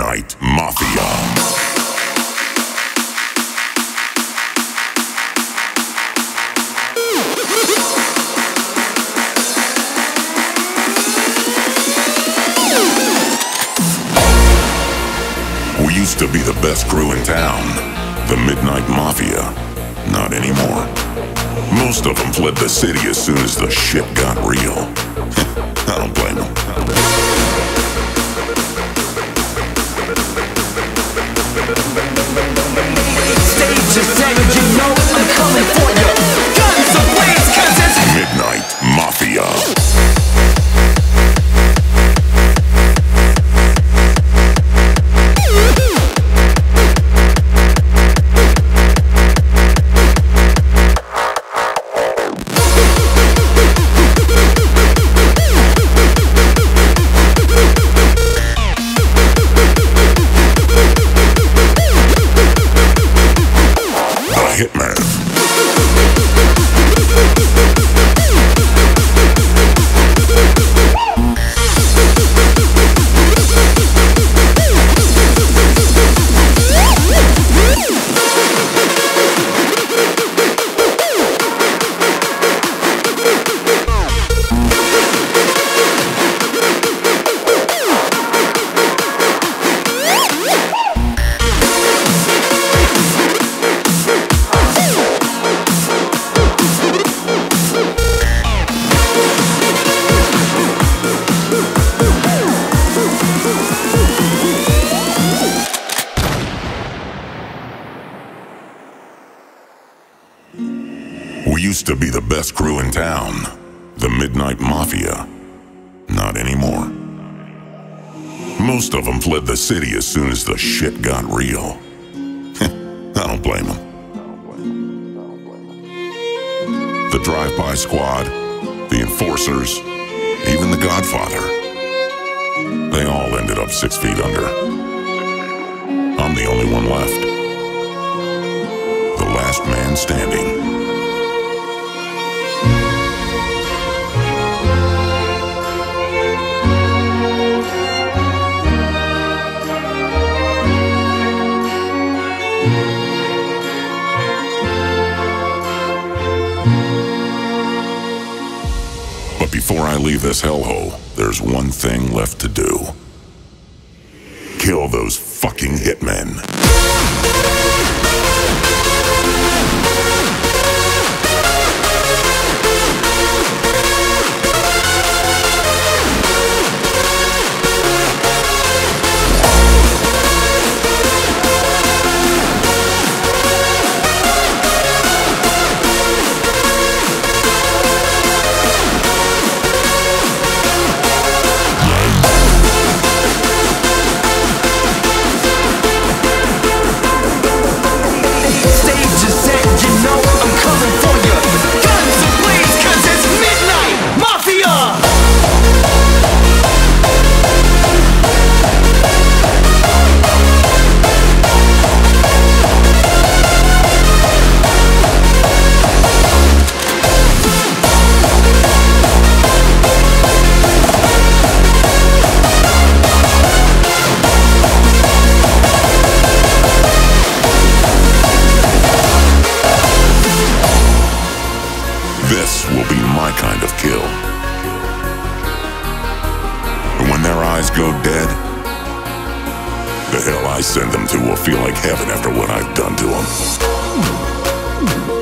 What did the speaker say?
Midnight Mafia. We used to be the best crew in town. The Midnight Mafia. Not anymore. Most of them fled the city as soon as the shit got real. We used to be the best crew in town. The Midnight Mafia. Not anymore. Most of them fled the city as soon as the shit got real. I don't blame them. The drive-by squad, the enforcers, even the Godfather. They all ended up six feet under. I'm the only one left. Last man standing. But before I leave this hellhole, there's one thing left to do. Kill those fucking hitmen. Will be my kind of kill. And when their eyes go dead, the hell I send them to will feel like heaven after what I've done to them.